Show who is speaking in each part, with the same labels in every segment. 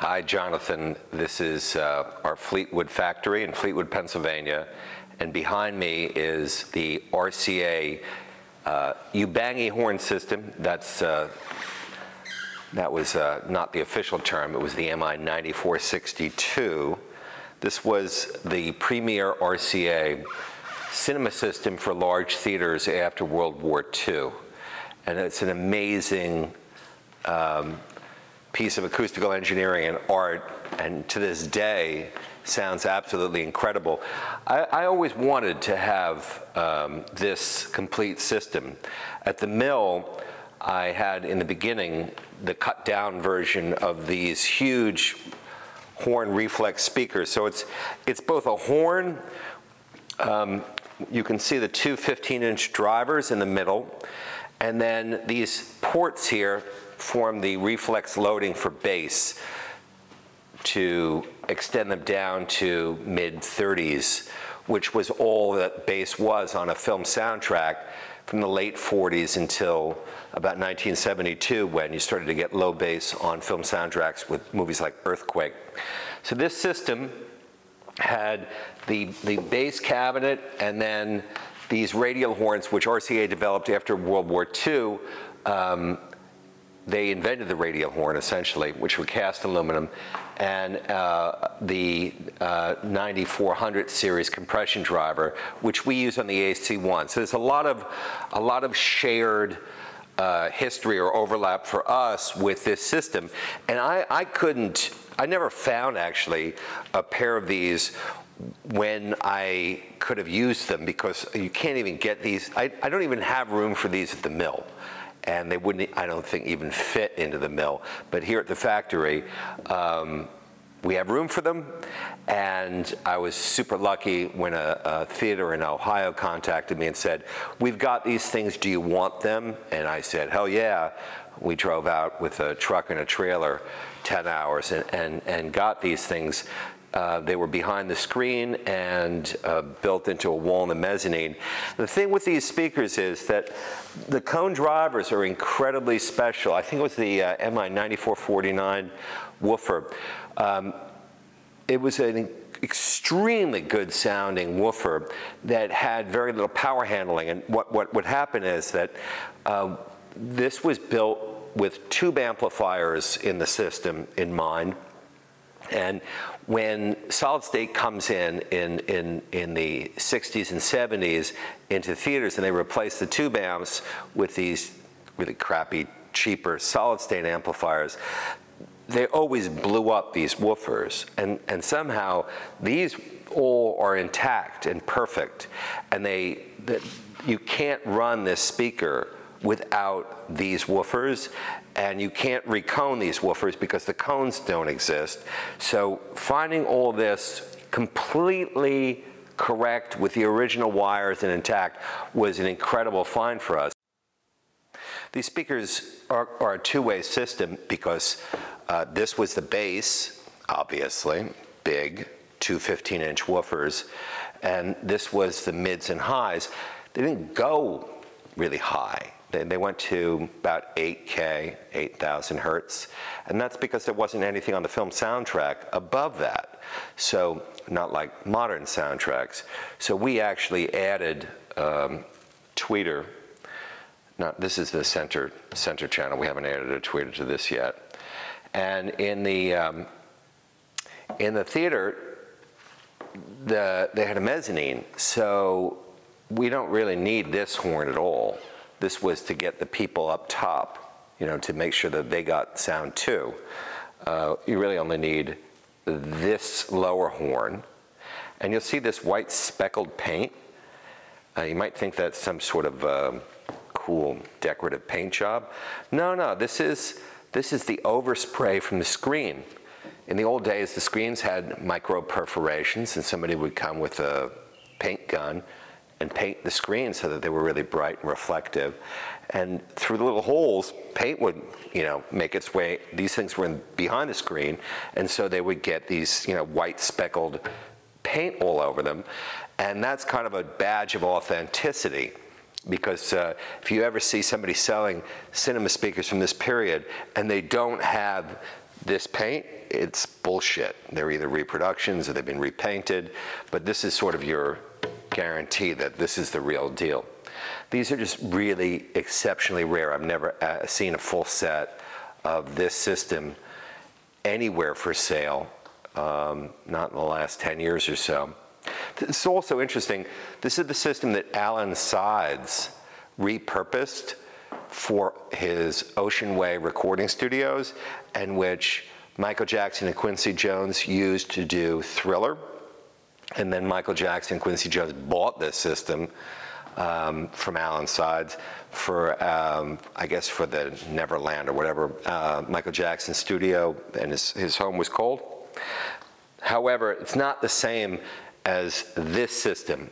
Speaker 1: Hi, Jonathan. This is uh, our Fleetwood factory in Fleetwood, Pennsylvania. And behind me is the RCA uh, Ubangi horn system. That's, uh, that was uh, not the official term. It was the MI 9462. This was the premier RCA cinema system for large theaters after World War II. And it's an amazing um, piece of acoustical engineering and art, and to this day, sounds absolutely incredible. I, I always wanted to have um, this complete system. At the mill, I had in the beginning the cut down version of these huge horn reflex speakers. So it's, it's both a horn, um, you can see the two 15 inch drivers in the middle, and then these ports here form the reflex loading for bass to extend them down to mid 30s, which was all that bass was on a film soundtrack from the late 40s until about 1972 when you started to get low bass on film soundtracks with movies like Earthquake. So this system had the, the bass cabinet and then these radial horns, which RCA developed after World War II, um, they invented the radial horn essentially, which were cast aluminum, and uh, the uh, 9400 series compression driver, which we use on the AC1. So there's a lot of a lot of shared uh, history or overlap for us with this system, and I, I couldn't. I never found actually a pair of these when I could have used them because you can't even get these. I, I don't even have room for these at the mill and they wouldn't, I don't think, even fit into the mill. But here at the factory, um, we have room for them, and I was super lucky when a, a, theater in Ohio contacted me and said, we've got these things, do you want them? And I said, hell yeah. We drove out with a truck and a trailer 10 hours and, and, and got these things. Uh, they were behind the screen and uh, built into a wall in the mezzanine. The thing with these speakers is that the cone drivers are incredibly special. I think it was the uh, MI 9449 woofer. Um, it was an extremely good sounding woofer that had very little power handling. And what, what would happen is that uh, this was built with tube amplifiers in the system in mind. And when solid state comes in, in in in the 60s and 70s into theaters and they replace the tube amps with these really crappy, cheaper solid state amplifiers, they always blew up these woofers. And, and somehow these all are intact and perfect. And they, that you can't run this speaker without these woofers and you can't recone these woofers because the cones don't exist. So finding all this completely correct with the original wires and intact was an incredible find for us. These speakers are, are a two-way system because uh, this was the bass, obviously, big, two 15-inch woofers, and this was the mids and highs. They didn't go really high. They, went to about 8K, 8,000 hertz, and that's because there wasn't anything on the film soundtrack above that. So not like modern soundtracks. So we actually added um, tweeter. Now, this is the center, center channel. We haven't added a tweeter to this yet. And in the, um, in the theater, the, they had a mezzanine, so we don't really need this horn at all. This was to get the people up top, you know, to make sure that they got sound too. Uh, you really only need this lower horn. And you'll see this white speckled paint. Uh, you might think that's some sort of uh, cool decorative paint job. No, no, this is, this is the overspray from the screen. In the old days, the screens had micro perforations and somebody would come with a paint gun and paint the screen so that they were really bright and reflective. And through the little holes, paint would, you know, make its way. These things were in, behind the screen, and so they would get these, you know, white speckled paint all over them. And that's kind of a badge of authenticity because uh, if you ever see somebody selling cinema speakers from this period and they don't have This paint, it's bullshit. They're either reproductions or they've been repainted, but this is sort of your guarantee that this is the real deal. These are just really exceptionally rare. I've never uh, seen a full set of this system anywhere for sale, um, not in the last 10 years or so. It's also interesting, this is the system that Allen Sides repurposed for his Ocean Way recording studios, and which Michael Jackson and Quincy Jones used to do Thriller. And then Michael Jackson Quincy Jones bought this system um, from Allen Sides for, um, I guess, for the Neverland or whatever uh, Michael Jackson studio, and his, his home was called. However, it's not the same as this system.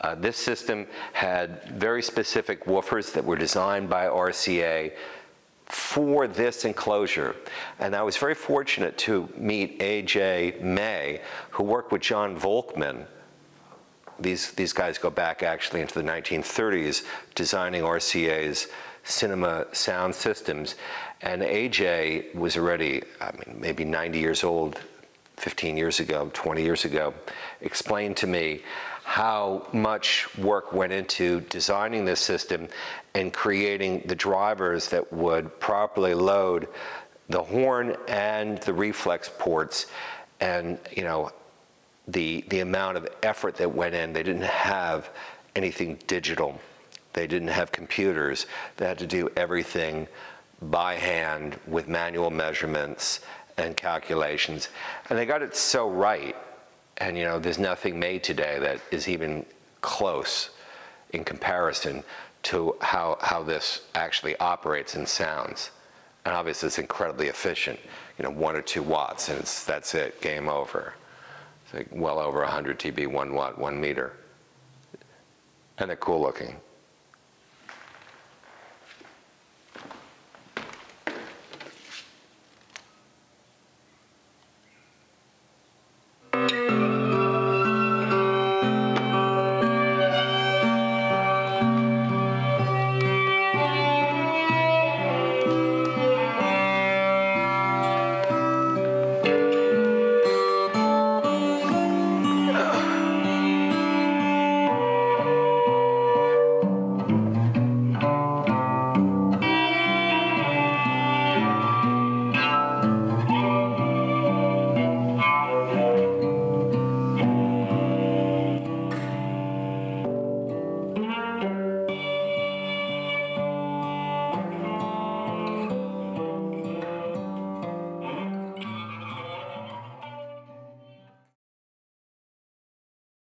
Speaker 1: Uh, this system had very specific woofers that were designed by RCA for this enclosure. And I was very fortunate to meet A.J. May, who worked with John Volkmann. These, these guys go back actually into the 1930s, designing RCA's cinema sound systems. And AJ was already, I mean, maybe 90 years old 15 years ago, 20 years ago, explained to me how much work went into designing this system and creating the drivers that would properly load the horn and the reflex ports and you know the the amount of effort that went in. They didn't have anything digital. They didn't have computers. They had to do everything by hand with manual measurements and calculations and they got it so right and you know, there's nothing made today that is even close in comparison to how, how this actually operates and sounds. And obviously it's incredibly efficient, you know, one or two watts and it's, that's it, game over. It's like well over 100 dB, one watt, one meter. And they're cool looking.